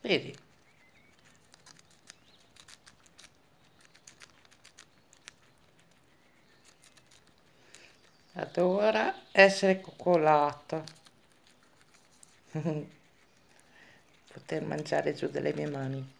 vedi? Adora essere coccolato poter mangiare giù delle mie mani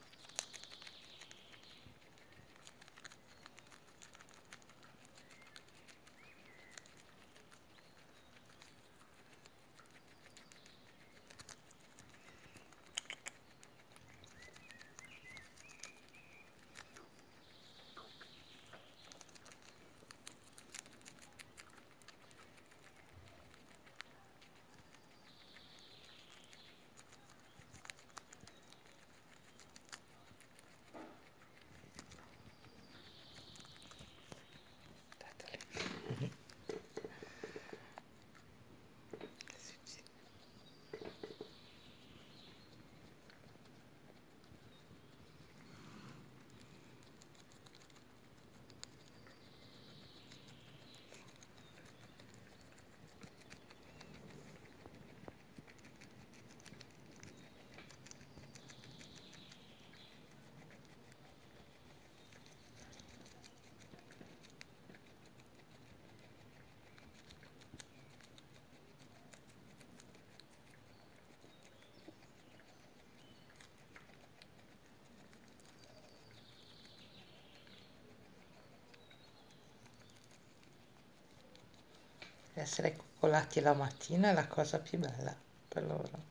essere coccolati la mattina è la cosa più bella per loro.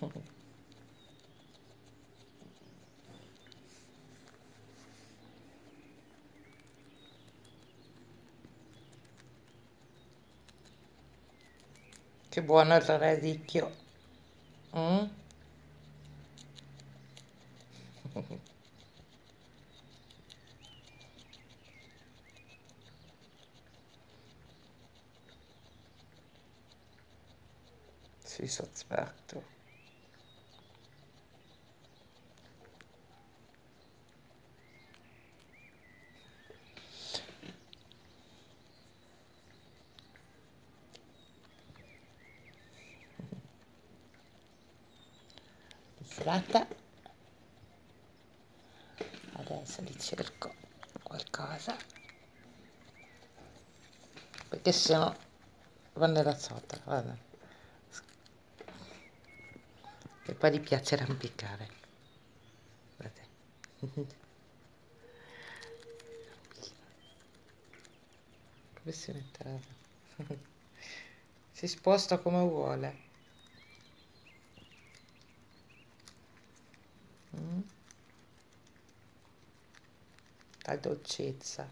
Che buono il radicchio. Mm? si soddisfatto. Serata adesso li cerco qualcosa. Perché se no vanno nella sotto guarda. E poi gli piace arrampicare. Guardate. Come si mette si sposta come vuole mm? La dolcezza